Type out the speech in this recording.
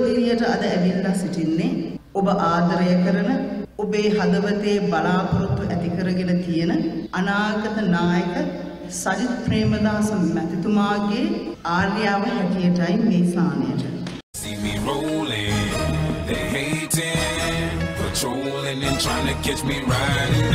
දිරියට අද ඇවිල්ලා සිටින්නේ ඔබ ආදරය කරන ඔබේ හදවතේ බලාපොරොත්තු ඇති කරගෙන තියෙන අනාගත නායක සජිත් ප්‍රේමදාස මැතිතුමාගේ ආර්යාව හැටියටයි මේ සානයට. See me rolling, they hating, patrolling and trying to catch me riding dirty, trying to catch me riding dirty.